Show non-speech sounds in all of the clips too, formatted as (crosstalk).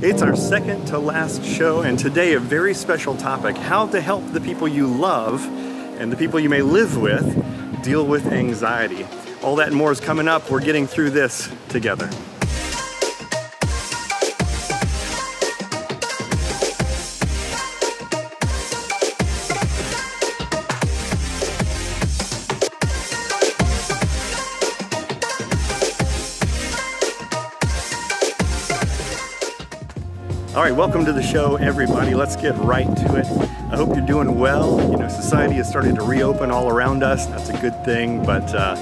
It's our second to last show, and today a very special topic how to help the people you love and the people you may live with deal with anxiety. All that and more is coming up. We're getting through this together. Right, welcome to the show, everybody. Let's get right to it. I hope you're doing well. You know, society is starting to reopen all around us. That's a good thing. But uh,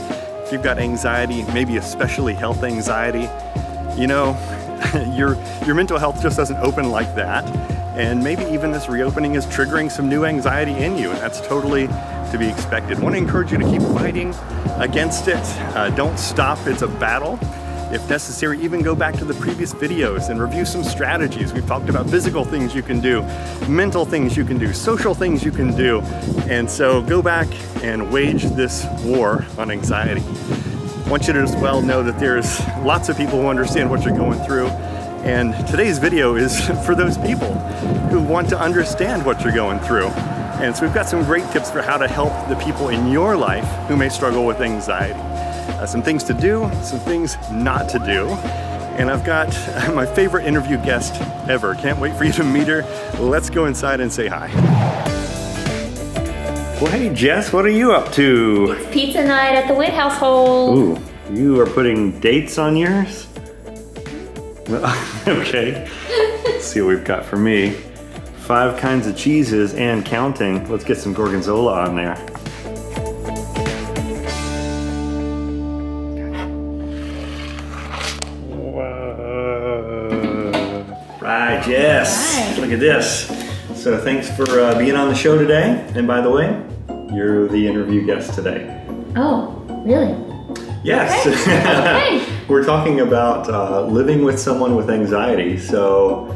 if you've got anxiety, maybe especially health anxiety, you know, (laughs) your your mental health just doesn't open like that. And maybe even this reopening is triggering some new anxiety in you, and that's totally to be expected. I want to encourage you to keep fighting against it. Uh, don't stop. It's a battle. If necessary, even go back to the previous videos and review some strategies. We've talked about physical things you can do, mental things you can do, social things you can do. And so go back and wage this war on anxiety. I want you to as well know that there's lots of people who understand what you're going through. And today's video is (laughs) for those people who want to understand what you're going through. And so we've got some great tips for how to help the people in your life who may struggle with anxiety uh, some things to do, some things not to do. And I've got (laughs) my favorite interview guest ever. Can't wait for you to meet her. Let's go inside and say hi. Well, hey Jess, what are you up to? It's pizza night at the Witt household. Ooh, you are putting dates on yours? (laughs) okay, let's see what we've got for me. Five kinds of cheeses and counting. Let's get some gorgonzola on there. Yes. Right. Look at this. So thanks for uh, being on the show today. And by the way, you're the interview guest today. Oh, really? Yes. Okay. (laughs) We're talking about uh, living with someone with anxiety. So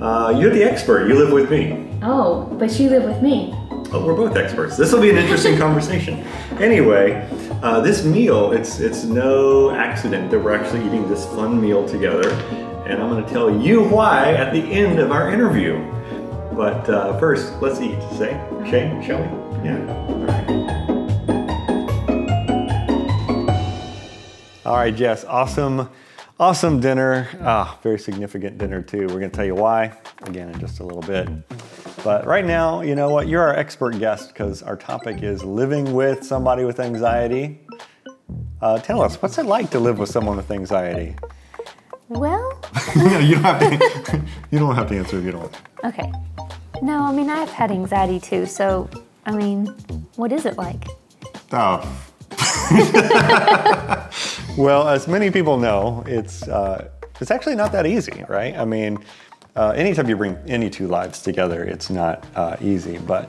uh, you're the expert. You live with me. Oh, but you live with me. Oh, we're both experts. This will be an interesting (laughs) conversation. Anyway, uh, this meal, it's, it's no accident that we're actually eating this fun meal together. And I'm going to tell you why at the end of our interview. But uh, first, let's eat. Say, Shay, shall we? Yeah. All right. All right, Jess, awesome, awesome dinner. Ah, very significant dinner too. We're gonna tell you why, again, in just a little bit. But right now, you know what, you're our expert guest because our topic is living with somebody with anxiety. Uh, tell us, what's it like to live with someone with anxiety? Well, (laughs) no, you don't have to. (laughs) you don't have to answer if you don't. want to. okay. No, I mean, I've had anxiety too, so, I mean, what is it like? Oh. (laughs) well, as many people know, it's uh, it's actually not that easy, right? I mean, uh, anytime you bring any two lives together, it's not uh, easy. But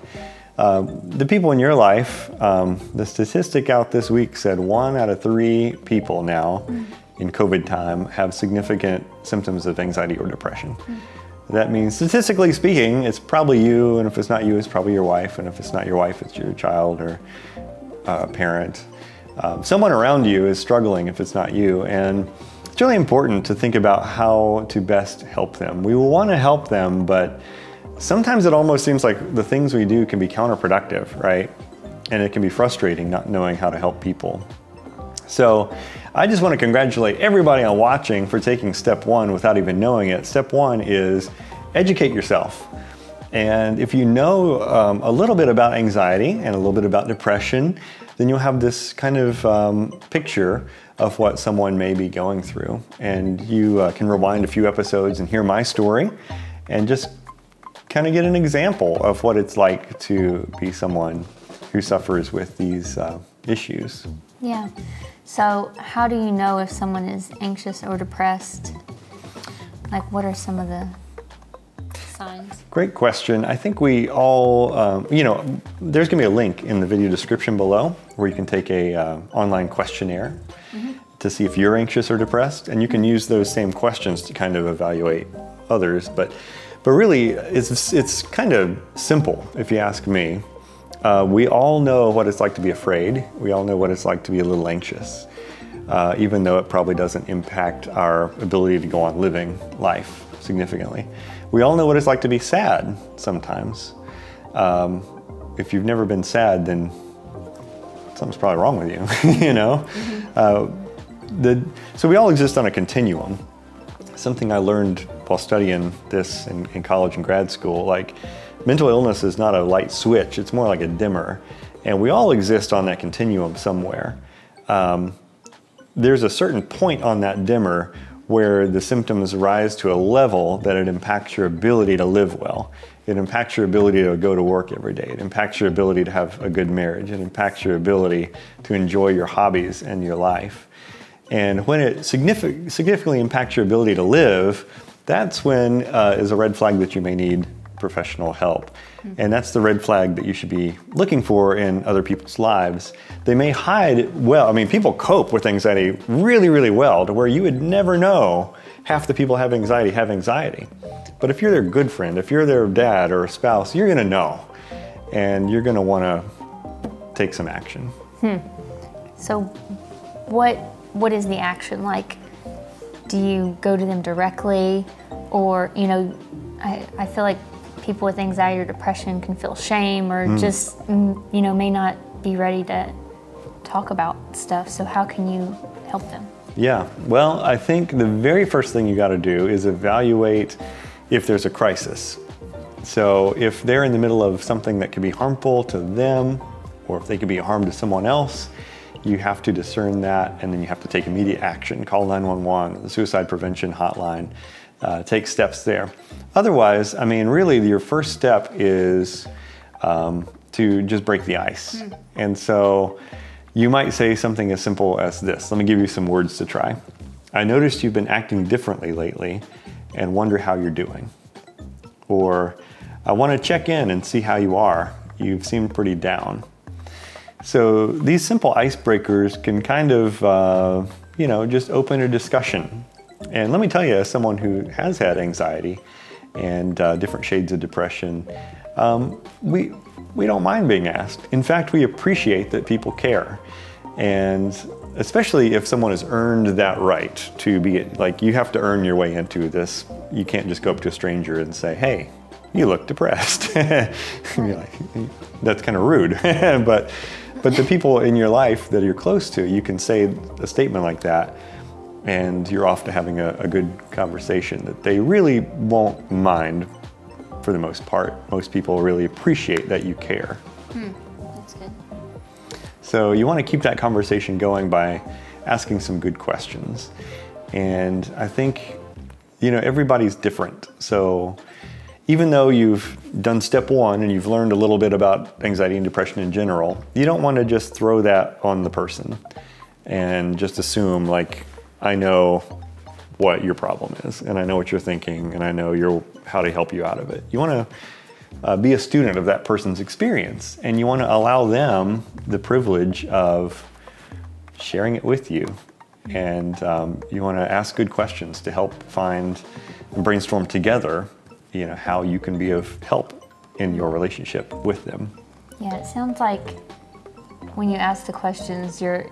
uh, the people in your life, um, the statistic out this week said one out of three people now in COVID time have significant symptoms of anxiety or depression. That means, statistically speaking, it's probably you, and if it's not you, it's probably your wife, and if it's not your wife, it's your child or uh, parent. Um, someone around you is struggling if it's not you, and it's really important to think about how to best help them. We will want to help them, but sometimes it almost seems like the things we do can be counterproductive, right? And it can be frustrating not knowing how to help people. So I just want to congratulate everybody on watching for taking step one without even knowing it. Step one is educate yourself. And if you know um, a little bit about anxiety and a little bit about depression, then you'll have this kind of um, picture of what someone may be going through. And you uh, can rewind a few episodes and hear my story and just kind of get an example of what it's like to be someone who suffers with these uh, issues. Yeah. So, how do you know if someone is anxious or depressed? Like, what are some of the signs? Great question. I think we all, um, you know, there's going to be a link in the video description below where you can take a uh, online questionnaire to see if you're anxious or depressed, and you can use those same questions to kind of evaluate others. But, but really, it's it's kind of simple if you ask me. Uh, we all know what it's like to be afraid. We all know what it's like to be a little anxious, uh, even though it probably doesn't impact our ability to go on living life significantly. We all know what it's like to be sad sometimes. Um, if you've never been sad, then something's probably wrong with you, (laughs) you know? Uh, the, so we all exist on a continuum. Something I learned while studying this in, in college and grad school, like mental illness is not a light switch, it's more like a dimmer. And we all exist on that continuum somewhere. Um, there's a certain point on that dimmer where the symptoms rise to a level that it impacts your ability to live well. It impacts your ability to go to work every day. It impacts your ability to have a good marriage. It impacts your ability to enjoy your hobbies and your life. And when it significantly impacts your ability to live, that's when uh, is a red flag that you may need professional help. And that's the red flag that you should be looking for in other people's lives. They may hide well. I mean, people cope with anxiety really, really well to where you would never know half the people have anxiety have anxiety. But if you're their good friend, if you're their dad or a spouse, you're going to know. And you're going to want to take some action. Hmm. So, what what is the action like? Do you go to them directly, or you know, I, I feel like people with anxiety or depression can feel shame or just mm, you know may not be ready to talk about stuff. So how can you help them? Yeah, well, I think the very first thing you got to do is evaluate if there's a crisis. So, if they're in the middle of something that could be harmful to them, or if they could be a harm to someone else, you have to discern that and then you have to take immediate action. Call 911, the suicide prevention hotline, uh, take steps there. Otherwise, I mean, really, your first step is um, to just break the ice. And so, you might say something as simple as this. Let me give you some words to try. I noticed you've been acting differently lately and wonder how you're doing. Or, I want to check in and see how you are. You've seemed pretty down. So these simple icebreakers can kind of, uh, you know, just open a discussion. And let me tell you, as someone who has had anxiety and uh, different shades of depression, um, we we don't mind being asked. In fact, we appreciate that people care, and especially if someone has earned that right to be like you have to earn your way into this. You can't just go up to a stranger and say, "Hey, you look depressed." (laughs) Like, that's kind of rude, (laughs) but but the people in your life that you're close to, you can say a statement like that, and you're off to having a, a good conversation that they really won't mind for the most part. Most people really appreciate that you care. Hmm, that's good. So you want to keep that conversation going by asking some good questions. And I think, you know, everybody's different. So even though you've done step one and you've learned a little bit about anxiety and depression in general, you don't want to just throw that on the person and just assume, like, I know what your problem is and I know what you're thinking and I know your, how to help you out of it. You want to uh, be a student of that person's experience and you want to allow them the privilege of sharing it with you and um, you want to ask good questions to help find and brainstorm together you know how you can be of help in your relationship with them Yeah, it sounds like when you ask the questions, you're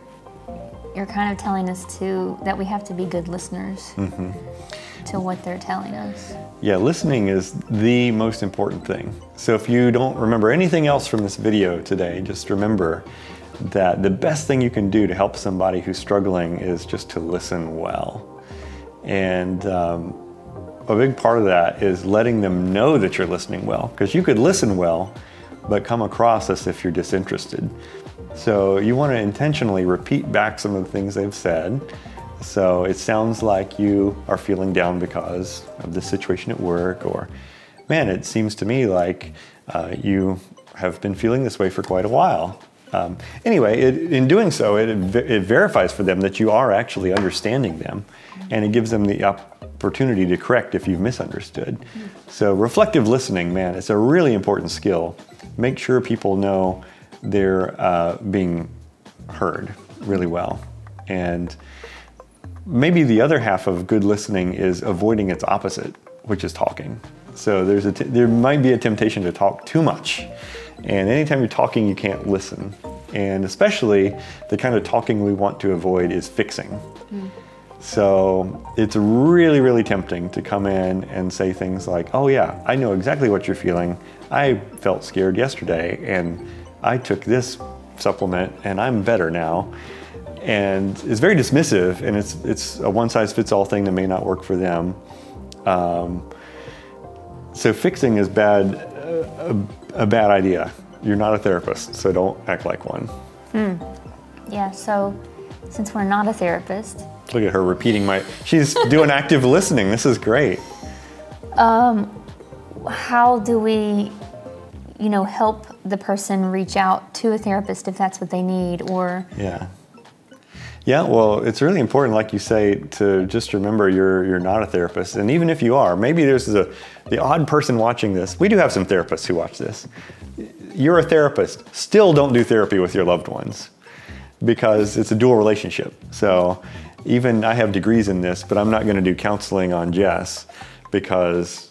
you're kind of telling us to that we have to be good listeners to what they're telling us. yeah listening is the most important thing. So if you don't remember anything else from this video today just remember that the best thing you can do to help somebody who's struggling is just to listen well. And um, a big part of that is letting them know that you're listening well because you could listen well but come across as if you're disinterested so you want to intentionally repeat back some of the things they've said so it sounds like you are feeling down because of the situation at work or man it seems to me like uh, you have been feeling this way for quite a while um, anyway, it, in doing so, it, it verifies for them that you are actually understanding them, and it gives them the opportunity to correct if you've misunderstood. So, reflective listening, man, it's a really important skill. Make sure people know they're uh, being heard really well. And maybe the other half of good listening is avoiding its opposite, which is talking. So there's a t- there might be a temptation to talk too much, and anytime you're talking, you can't listen. And especially the kind of talking we want to avoid is fixing. So it's really, really tempting to come in and say things like, oh, yeah, I know exactly what you're feeling. I felt scared yesterday and I took this supplement and I'm better now. And it's very dismissive and it's, it's a one size fits all thing that may not work for them. Um, so fixing is bad, uh, a, a, bad idea. You're not a therapist, so don't act like one. Hmm. Yeah, so since we're not a therapist, Look at her repeating my. She's doing active listening. This is great. Um, how do we, you know, help the person reach out to a therapist if that's what they need or Yeah. Yeah, well, it's really important, like you say, to just remember you're you're not a therapist, and even if you are, maybe there's a the odd person watching this. We do have some therapists who watch this. You're a therapist. Still, don't do therapy with your loved ones because it's a dual relationship. So, even I have degrees in this, but I'm not going to do counseling on Jess because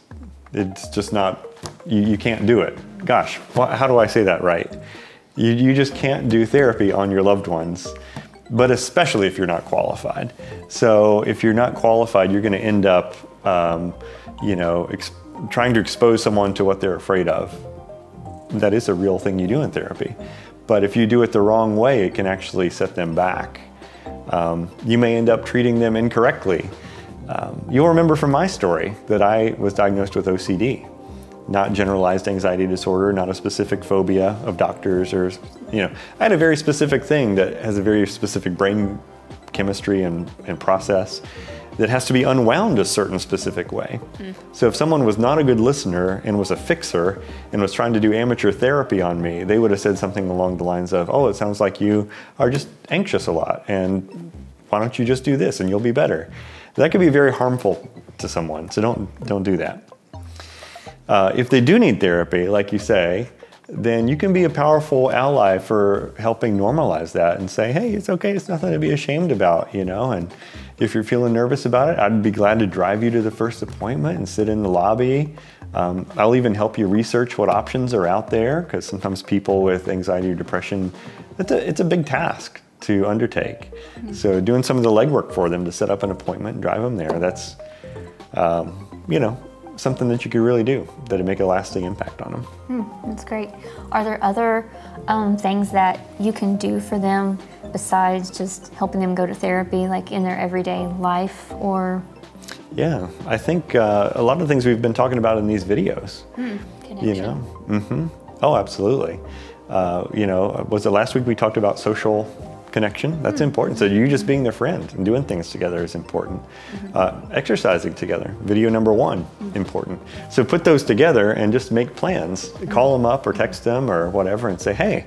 it's just not. You, you can't do it. Gosh, how do I say that right? You, you just can't do therapy on your loved ones but especially if you're not qualified. So if you're not qualified, you're going to end up, um, you know, trying to expose someone to what they're afraid of. That is a real thing you do in therapy. But if you do it the wrong way, it can actually set them back. Um, you may end up treating them incorrectly. Um, you'll remember from my story that I was diagnosed with OCD not generalized anxiety disorder, not a specific phobia of doctors or, you know, I had a very specific thing that has a very specific brain chemistry and, and process that has to be unwound a certain specific way. So if someone was not a good listener and was a fixer and was trying to do amateur therapy on me, they would have said something along the lines of, "Oh, it sounds like you are just anxious a lot and why don't you just do this and you'll be better." That could be very harmful to someone. So don't don't do that. Uh, if they do need therapy, like you say, then you can be a powerful ally for helping normalize that and say, hey, it's okay, it's nothing to be ashamed about, you know. And if you're feeling nervous about it, I'd be glad to drive you to the first appointment and sit in the lobby. Um, I'll even help you research what options are out there because sometimes people with anxiety or depression, it's a, it's a big task to undertake. So doing some of the legwork for them to set up an appointment and drive them there, that's, um, you know, something that you could really do that'd make a lasting impact on them. That's great. Are there other um, things that you can do for them besides just helping them go to therapy, like in their everyday life? Or Yeah, I think uh, a lot of the things we've been talking about in these videos, you connection? know. hmm Oh, absolutely. Uh, you know, was it last week we talked about social connection? That's important. So you just being their friend and doing things together is important. Uh, exercising together, video number one, important. So put those together and just make plans. Call them up or text them or whatever and say, hey,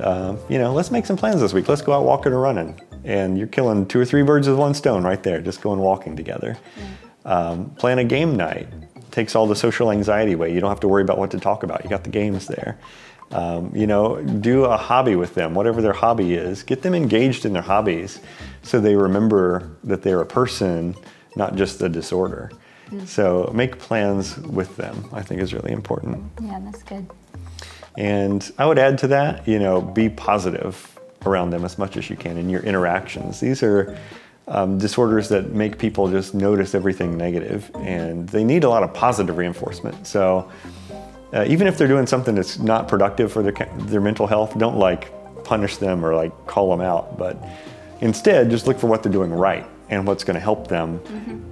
uh, you know, let's make some plans this week. Let's go out walking or running. And you're killing two or three birds with one stone right there, just going walking together. Um, plan a game night. Takes all the social anxiety away. You don't have to worry about what to talk about. You got the games there. Um, you know, do a hobby with them, whatever their hobby is. Get them engaged in their hobbies so they remember that they're a person, not just a disorder. So make plans with them, I think is really important. Yeah, that's good. And I would add to that, you know, be positive around them as much as you can in your interactions. These are um, disorders that make people just notice everything negative, and they need a lot of positive reinforcement. So uh, even if they're doing something that's not productive for their their mental health, don't like punish them or like call them out, but instead just look for what they're doing right and what's going to help them,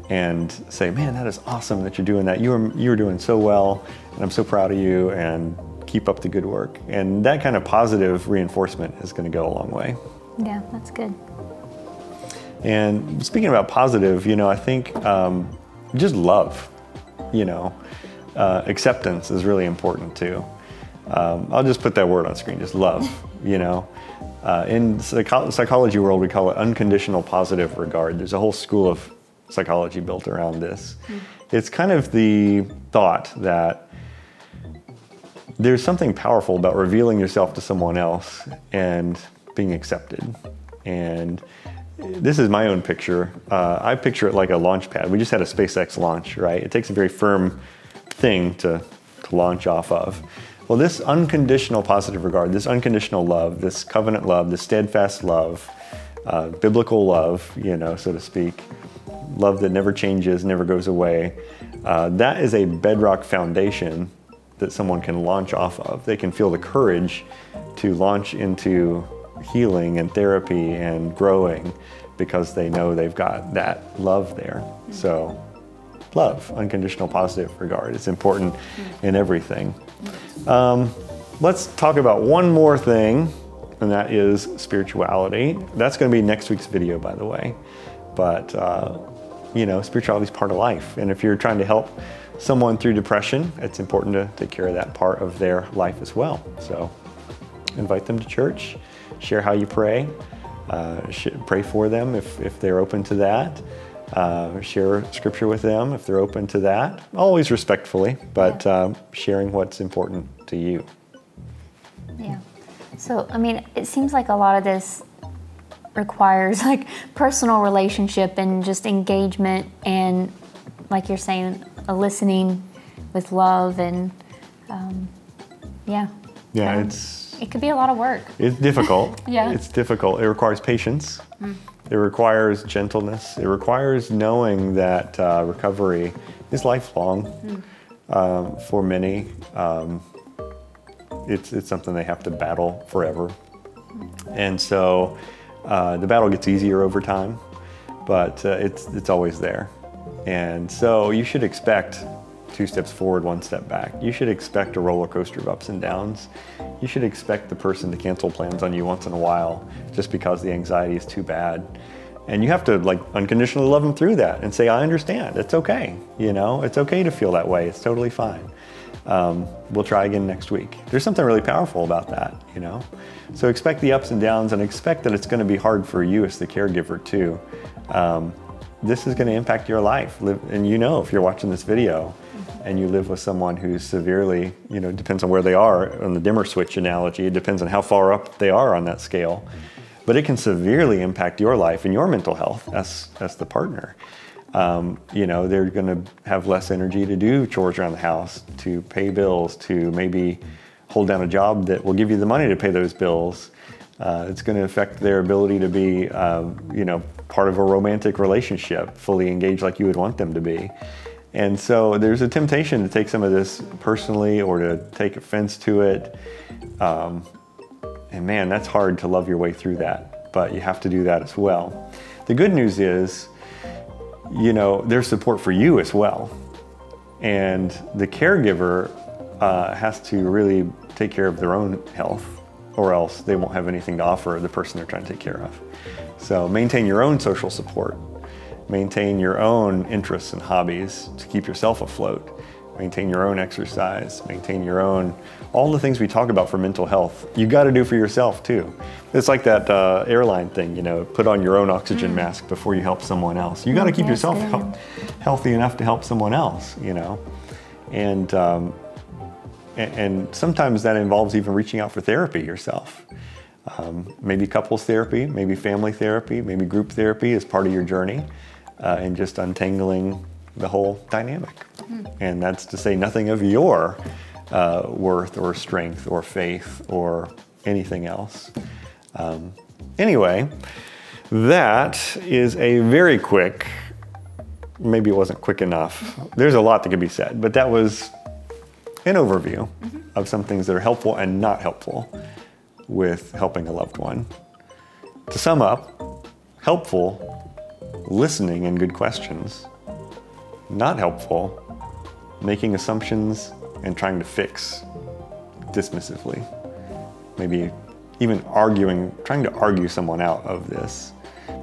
and say, "Man, that is awesome that you're doing that. You're you're doing so well, and I'm so proud of you." And keep up the good work. And that kind of positive reinforcement is going to go a long way. Yeah, that's good. And speaking about positive, you know, I think um, just love, you know, uh, acceptance is really important too. Um, I'll just put that word on screen, just love, (laughs) you know. Uh, in psycho- psychology world, we call it unconditional positive regard. There's a whole school of psychology built around this. It's kind of the thought that there's something powerful about revealing yourself to someone else and being accepted. And this is my own picture. Uh, I picture it like a launch pad. We just had a SpaceX launch, right? It takes a very firm thing to, to launch off of. Well, this unconditional positive regard, this unconditional love, this covenant love, this steadfast love, uh, biblical love, you know, so to speak, love that never changes, never goes away. Uh, that is a bedrock foundation that someone can launch off of. They can feel the courage to launch into healing and therapy and growing because they know they've got that love there. So, love, unconditional positive regard. It's important in everything. Um, let's talk about one more thing, and that is spirituality. That's going to be next week's video, by the way. But, uh, you know, spirituality is part of life. And if you're trying to help someone through depression, it's important to take care of that part of their life as well. So, invite them to church, share how you pray, uh, pray for them if, if they're open to that. Uh, share scripture with them if they're open to that, always respectfully, but yeah. um, sharing what's important to you. Yeah. So, I mean, it seems like a lot of this requires (laughs) like personal relationship and just engagement and, like you're saying, a listening with love and, um, yeah. Yeah, um, it's it could be a lot of work. It's difficult. (laughs) yeah. It's difficult. It requires patience. Mm. It requires gentleness. It requires knowing that uh, recovery is lifelong mm. um, for many. Um, it's, it's something they have to battle forever. And so uh, the battle gets easier over time, but uh, it's, it's always there. And so you should expect two steps forward, one step back. You should expect a roller coaster of ups and downs. You should expect the person to cancel plans on you once in a while just because the anxiety is too bad. And you have to like unconditionally love them through that and say, I understand. It's okay. You know, it's okay to feel that way. It's totally fine. Um, we'll try again next week. There's something really powerful about that, you know? So expect the ups and downs and expect that it's going to be hard for you as the caregiver too. Um, this is going to impact your life. And you know, if you're watching this video, and you live with someone who's severely, you know, depends on where they are on the dimmer switch analogy, it depends on how far up they are on that scale. But it can severely impact your life and your mental health as, as the partner. Um, you know, they're going to have less energy to do chores around the house, to pay bills, to maybe hold down a job that will give you the money to pay those bills. Uh, it's going to affect their ability to be, uh, you know, part of a romantic relationship, fully engaged like you would want them to be. And so there's a temptation to take some of this personally or to take offense to it. Um, and man, that's hard to love your way through that, but you have to do that as well. The good news is, you know, there's support for you as well. And the caregiver uh, has to really take care of their own health, or else they won't have anything to offer the person they're trying to take care of. So maintain your own social support maintain your own interests and hobbies to keep yourself afloat, maintain your own exercise, maintain your own, all the things we talk about for mental health, you got to do for yourself too. It's like that uh, airline thing, you know, put on your own oxygen mm. mask before you help someone else. You got to keep yourself he- healthy enough to help someone else, you know. And, um, and, and sometimes that involves even reaching out for therapy yourself. Um, maybe couples therapy, maybe family therapy, maybe group therapy is part of your journey uh, and just untangling the whole dynamic. Mm-hmm. And that's to say nothing of your uh, worth or strength or faith or anything else. Um, anyway, that is a very quick, maybe it wasn't quick enough. There's a lot that could be said, but that was an overview mm-hmm. of some things that are helpful and not helpful with helping a loved one. To sum up, helpful listening and good questions. Not helpful, making assumptions and trying to fix dismissively. Maybe even arguing, trying to argue someone out of this.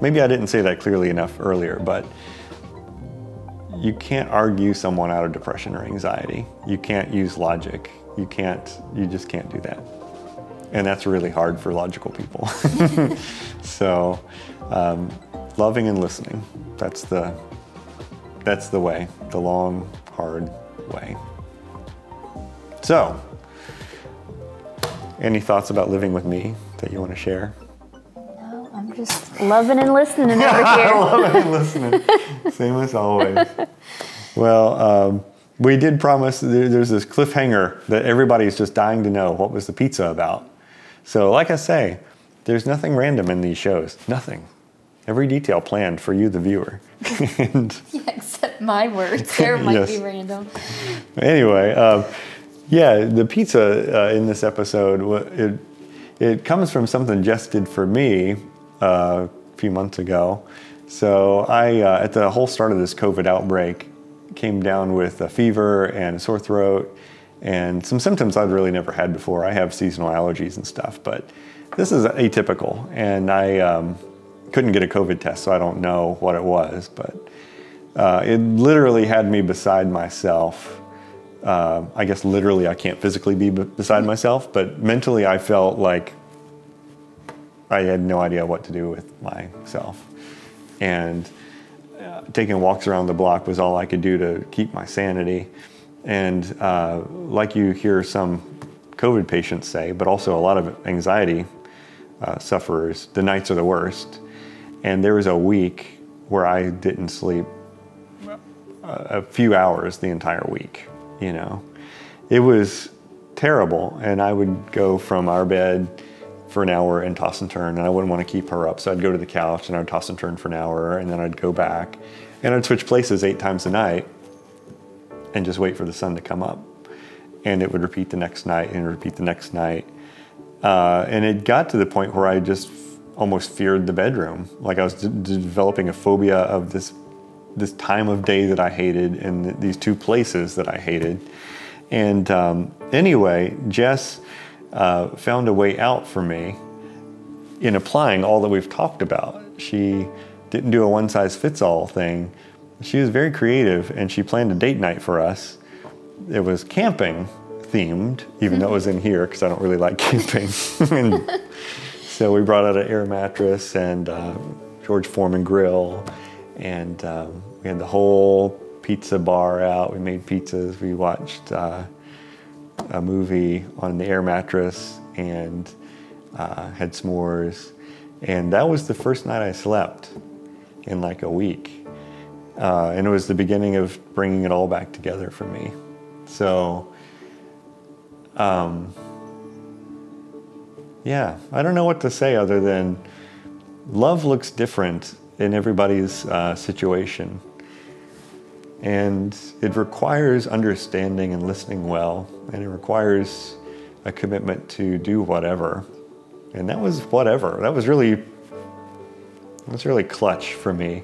Maybe I didn't say that clearly enough earlier, but you can't argue someone out of depression or anxiety. You can't use logic. You can't, you just can't do that. And that's really hard for logical people. (laughs) so, um, loving and listening. That's the that's the way, the long, hard way. So, any thoughts about living with me that you want to share? No, I'm just loving and listening over (laughs) here. loving and listening. Same as always. Well, um, we did promise there's this cliffhanger that everybody's just dying to know what was the pizza about. So, like I say, there's nothing random in these shows. Nothing. Every detail planned for you, the viewer. (laughs) and Yeah, except my words. There might Yes. be random. anyway, um, yeah, the pizza uh, in this episode, it, it comes from something Jess did for me uh, a few months ago. So I, uh, at the whole start of this COVID outbreak, came down with a fever and a sore throat and some symptoms I'd really never had before. I have seasonal allergies and stuff, but this is atypical. And I um, couldn't get a COVID test, so I don't know what it was, but uh, it literally had me beside myself. Uh, I guess literally I can't physically be beside myself, but mentally I felt like I had no idea what to do with myself. And uh, taking walks around the block was all I could do to keep my sanity. And uh, like you hear some COVID patients say, but also a lot of anxiety uh, sufferers, the nights are the worst. And there was a week where I didn't sleep a few hours the entire week, you know. It was terrible. And I would go from our bed for an hour and toss and turn, and I wouldn't want to keep her up. So I'd go to the couch and I'd toss and turn for an hour, and then I'd go back. And I'd switch places eight times a night and just wait for the sun to come up. And it would repeat the next night and repeat the next night. Uh, and it got to the point where I just almost feared the bedroom. Like I was developing a phobia of this this time of day that I hated and th- these two places that I hated. And um, anyway, Jess uh, found a way out for me in applying all that we've talked about. She didn't do a one size fits all thing. She was very creative and she planned a date night for us. It was camping themed, even though it was in here because I don't really like (laughs) camping. (laughs) and so we brought out an air mattress and uh, George Foreman grill, and um, we had the whole pizza bar out. We made pizzas. We watched uh, a movie on the air mattress and uh, had s'mores. And that was the first night I slept in like a week. Uh, and it was the beginning of bringing it all back together for me. So, um, yeah, I don't know what to say other than love looks different in everybody's uh, situation. And it requires understanding and listening well, and it requires a commitment to do whatever. And that was whatever. That was really, that's really clutch for me.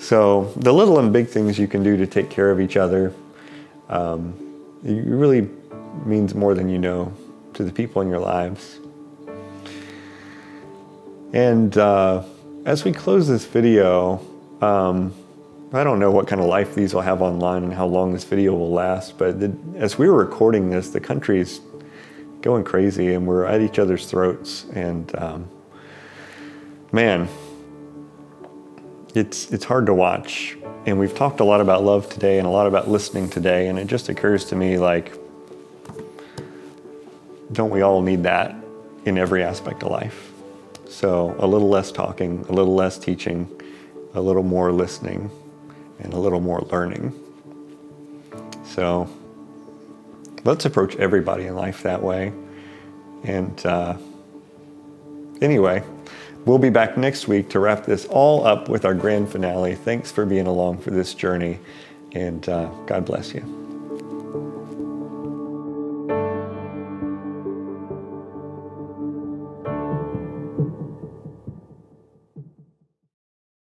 So the little and big things you can do to take care of each other, um, it really means more than you know to the people in your lives. And uh, as we close this video, um, I don't know what kind of life these will have online and how long this video will last, but the, as we were recording this, the country's going crazy and we're at each other's throats. And um, man, it's it's hard to watch. And we've talked a lot about love today and a lot about listening today, and it just occurs to me like, don't we all need that in every aspect of life? So a little less talking, a little less teaching, a little more listening, and a little more learning. So let's approach everybody in life that way. And uh, anyway, we'll be back next week to wrap this all up with our grand finale. Thanks for being along for this journey, and uh, God bless you.